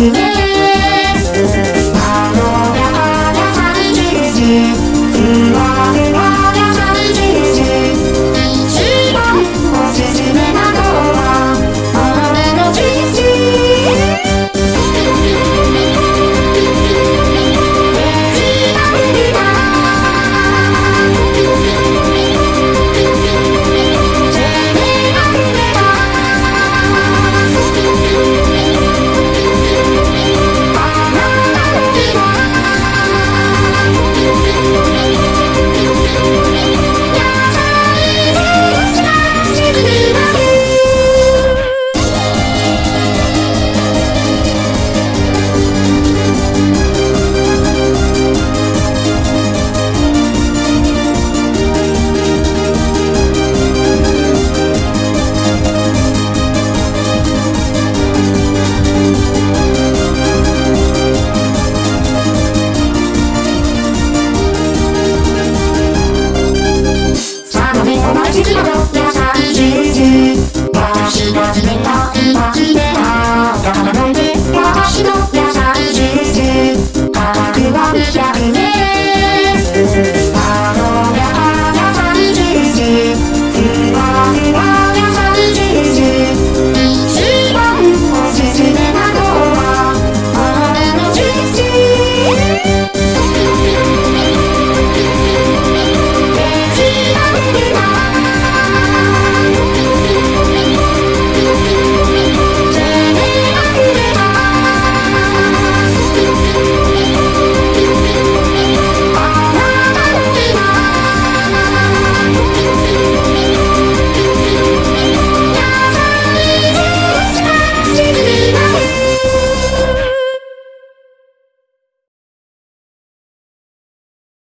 Yeah.